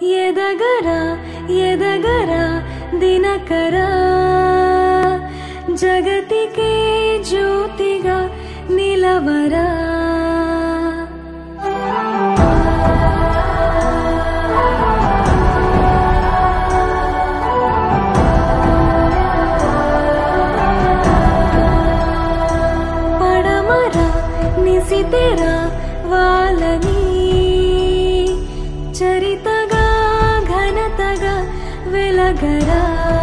ಎದಗರ ಎದಗರ ದಿನಕರ. ಜಗತಿಗೆ ಜ್ಯೋತಿಗ ನಿಲವರ. ಪಡಮರ ನಿಸಿತೆರ ವಾಲನಿ ಚರಿತ करा